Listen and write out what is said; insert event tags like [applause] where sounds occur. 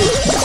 Yeah. [laughs]